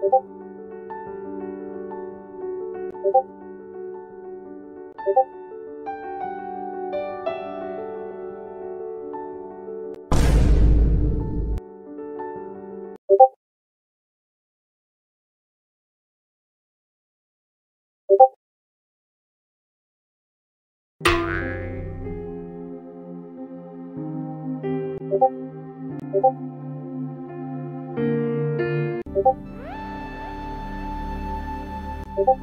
고고 고고 Thank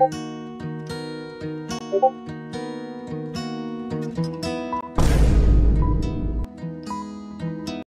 you.